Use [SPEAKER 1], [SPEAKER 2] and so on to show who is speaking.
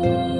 [SPEAKER 1] Oh. you.